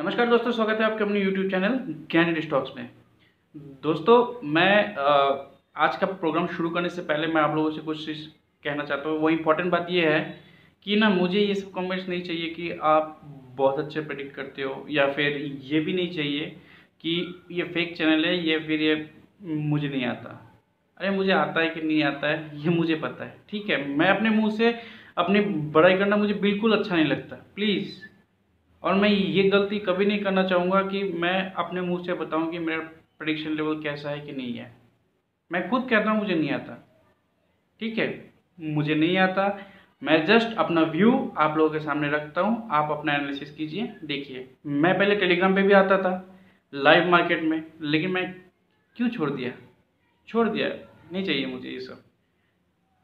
नमस्कार दोस्तों, स्वागत है आपके अपने YouTube चैनल कैंडिड स्टॉक्स में। दोस्तों, मैं आज का प्रोग्राम शुरू करने से पहले मैं आप लोगों से कुछ चीज़ कहना चाहता हूँ। वो इम्पोर्टेंट बात ये है कि ना, मुझे ये सब कमेंट्स नहीं चाहिए कि आप बहुत अच्छे प्रेडिक्ट करते हो, या फिर ये भी नहीं चाहिए कि ये फेक चैनल है, ये फिर ये मुझे नहीं आता। अरे, मुझे आता है कि नहीं आता है, ये मुझे पता है। ठीक है, मैं अपने मुँह से अपनी बड़ाई करना मुझे बिल्कुल अच्छा नहीं लगता। प्लीज़ और मैं ये गलती कभी नहीं करना चाहूँगा कि मैं अपने मुँह से बताऊँ कि मेरा प्रडिक्शन लेवल कैसा है कि नहीं है। मैं खुद कहता हूँ, मुझे नहीं आता। ठीक है? मुझे नहीं आता। मैं जस्ट अपना व्यू आप लोगों के सामने रखता हूँ। आप अपना एनालिसिस कीजिए, देखिए। मैं पहले टेलीग्राम पे भी आता था लाइव मार्केट में, लेकिन मैं क्यों छोड़ दिया? छोड़ दिया। नहीं चाहिए मुझे ये सब।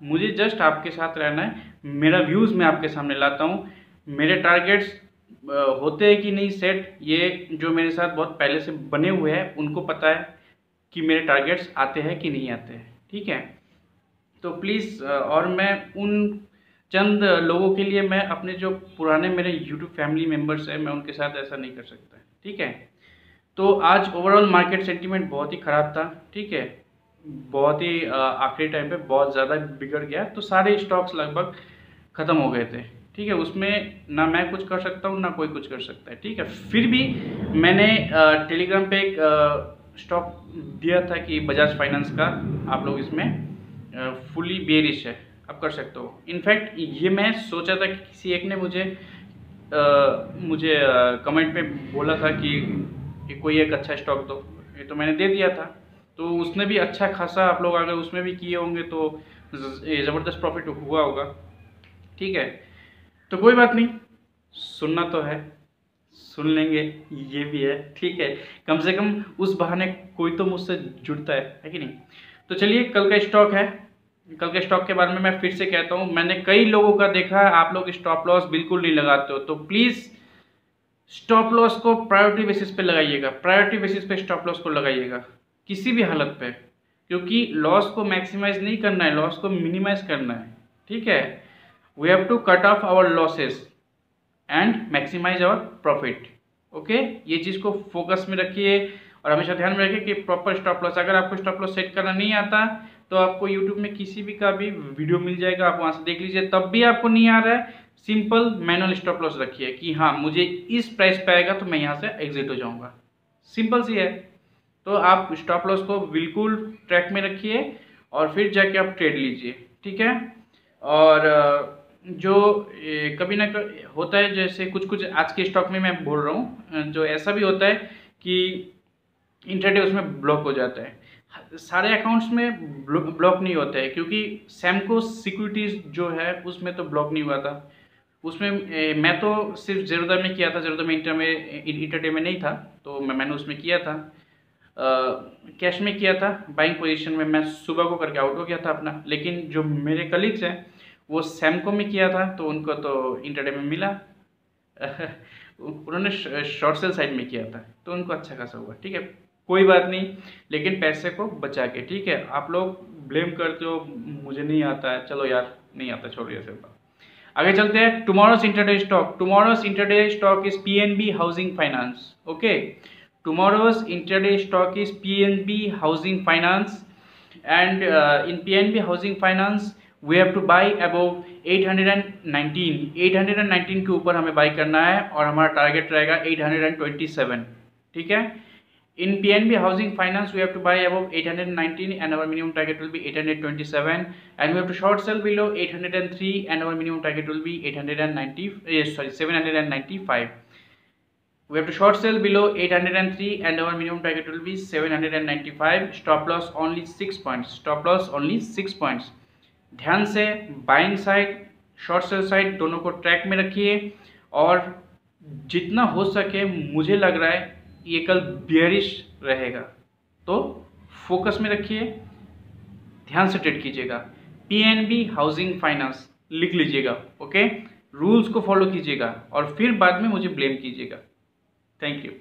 मुझे जस्ट आपके साथ रहना है। मेरा व्यूज़ मैं आपके सामने लाता हूँ। मेरे टारगेट्स होते हैं कि नहीं, सेट, ये जो मेरे साथ बहुत पहले से बने हुए हैं, उनको पता है कि मेरे टारगेट्स आते हैं कि नहीं आते हैं, ठीक है? तो प्लीज़ और मैं उन चंद लोगों के लिए मैं अपने जो पुराने मेरे यूट्यूब फैमिली मेंबर्स हैं, मैं उनके साथ ऐसा नहीं कर सकता, ठीक है? तो आज ओवरऑल मार्केट सेंटीमेंट बहुत ही ख़राब था, ठीक है? बहुत ही आखिरी टाइम पे बहुत ज़्यादा बिगड़ गया तो सारे स्टॉक्स लगभग ख़त्म हो गए थे। ठीक है उसमें ना मैं कुछ कर सकता हूँ ना कोई कुछ कर सकता है ठीक है। फिर भी मैंने टेलीग्राम पे एक स्टॉक दिया था कि बजाज फाइनेंस का आप लोग इसमें फुली बेरिश है आप कर सकते हो। इनफैक्ट ये मैं सोचा था कि किसी एक ने मुझे आ, मुझे कमेंट में बोला था कि, कि कोई एक अच्छा स्टॉक दो। ये तो मैंने दे दिया था। तो उसने भी अच्छा खासा आप लोग अगर उसमें भी किए होंगे तो ज़बरदस्त प्रॉफिट हुआ होगा। ठीक है तो कोई बात नहीं। सुनना तो है, सुन लेंगे, ये भी है, ठीक है। कम से कम उस बहाने कोई तो मुझसे जुड़ता है है कि नहीं? तो चलिए, कल का स्टॉक है। कल के स्टॉक के बारे में मैं फिर से कहता हूँ, मैंने कई लोगों का देखा है आप लोग स्टॉप लॉस बिल्कुल नहीं लगाते हो तो प्लीज़ स्टॉप लॉस को प्रायोरिटी बेसिस पे लगाइएगा। प्रायोरिटी बेसिस पे स्टॉप लॉस को लगाइएगा, किसी भी हालत पे, क्योंकि लॉस को मैक्सिमाइज नहीं करना है लॉस को मिनिमाइज करना है, ठीक है? We have to cut off our losses and maximize our profit. Okay ये चीज़ को फोकस में रखिए और हमेशा ध्यान में रखिए कि प्रॉपर स्टॉप लॉस अगर आपको स्टॉप लॉस सेट करना नहीं आता तो आपको यूट्यूब में किसी भी का भी वीडियो मिल जाएगा, आप वहाँ से देख लीजिए। तब भी आपको नहीं आ रहा है। सिंपल मैनुअल स्टॉप लॉस रखिए कि हाँ मुझे इस प्राइस पे आएगा तो मैं यहाँ से एग्जिट हो जाऊँगा। सिंपल सी है। तो आप स्टॉप लॉस को बिल्कुल ट्रैक में रखिए और फिर जाके आप ट्रेड लीजिए। ठीक है? और जो कभी ना कभी होता है जैसे कुछ कुछ आज के स्टॉक में मैं बोल रहा हूँ जो ऐसा भी होता है कि इंटरडे उसमें ब्लॉक हो जाता है। सारे अकाउंट्स में ब्लॉक नहीं होता है, क्योंकि सैमको सिक्योरिटीज़ जो है, उसमें तो ब्लॉक नहीं हुआ था। उसमें मैं तो सिर्फ़ जेरोदा में किया था जेरोदा में इंटर में इंटरडे में नहीं था तो मैं, मैंने उसमें किया था। कैश में किया था बाइंग पोजीशन में मैं सुबह को करके आउट हो गया था अपना, लेकिन जो मेरे कलीग्स हैं वो सैमको में किया था तो उनको तो इंटरडे में मिला। उन्होंने शॉर्ट सेल साइड में किया था तो उनको अच्छा खासा हुआ, ठीक है? कोई बात नहीं, लेकिन पैसे को बचा के, ठीक है? आप लोग ब्लेम करते हो, मुझे नहीं आता है। चलो यार, नहीं आता छोड़िए से बात आगे चलते हैं tomorrow's intraday stock tomorrow's intraday stock is PNB housing finance okay tomorrow's intraday stock is PNB housing finance and in PNB housing finance we have to buy above 819 819 के ऊपर हमें बाई करना है और हमारा टारगेट रहेगा 827 ठीक है in P N B housing finance we have to buy above 819 and our minimum target will be 827 and we have to short sell below 803 and our minimum target will be eight hundred be 890 sorry 795 we have to short sell below 803 and our minimum target will be 795 stop loss only 6 points stop loss only 6 points ध्यान से buying side short sell side दोनों को track में रखिए और जितना हो सके मुझे लग रहा है ये कल बियरिश रहेगा। तो फोकस में रखिए, ध्यान से ट्रेड कीजिएगा। पीएनबी हाउसिंग फाइनेंस लिख लीजिएगा ओके रूल्स को फॉलो कीजिएगा और फिर बाद में मुझे ब्लेम कीजिएगा। Thank you